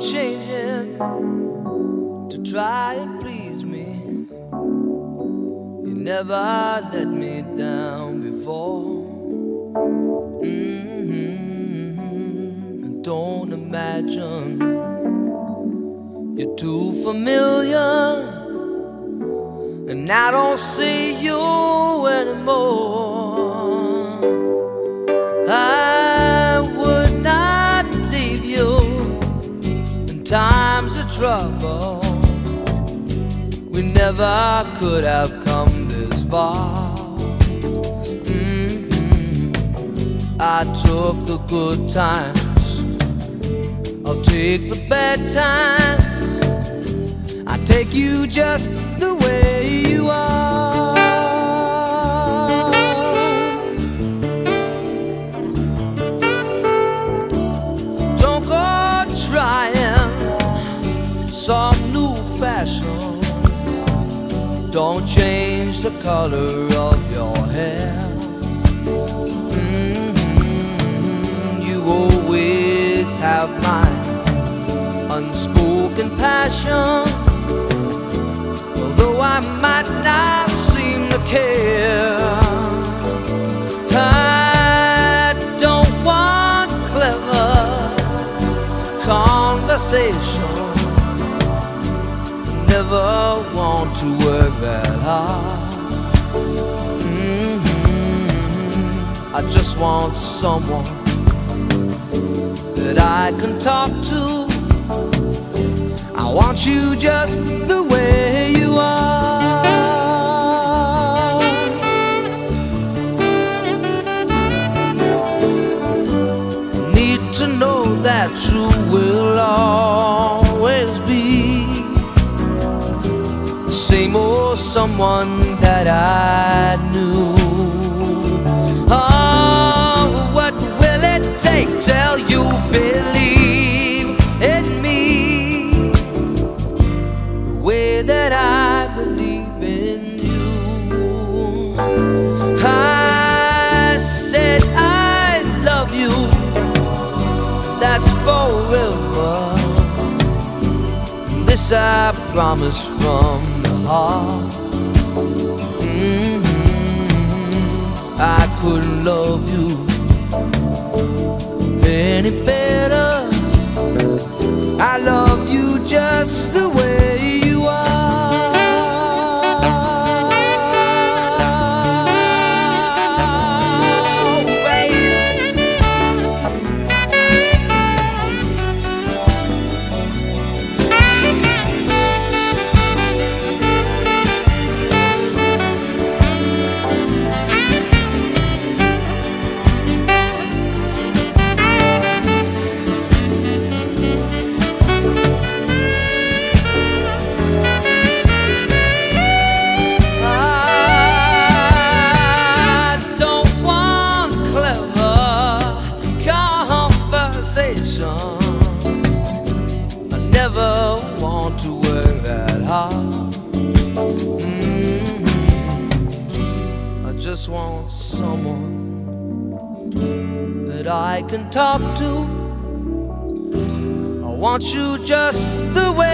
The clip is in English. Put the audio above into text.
changing to try and please me. You never let me down before. Mm -hmm. Don't imagine you're too familiar, and I don't see you anymore. I trouble. We never could have come this far. Mm-hmm. I took the good times, I'll take the bad times. I take you just the way Don't change the color of your hair. Mm-hmm. You always have my unspoken passion. Although I might not seem to care, I don't want clever conversation never want to work that hard. Mm-hmm. I just want someone that I can talk to. I want you just the way you are. Need to know that you will always someone that I knew. Oh, what will it take till you believe in me the way that I believe in you? I said I love you. That's forever. This I promise from Mhm. I couldn't love you any better. I love you just the way conversation. I never want to work that hard. Mhm. I just want someone that I can talk to. I want you just the way.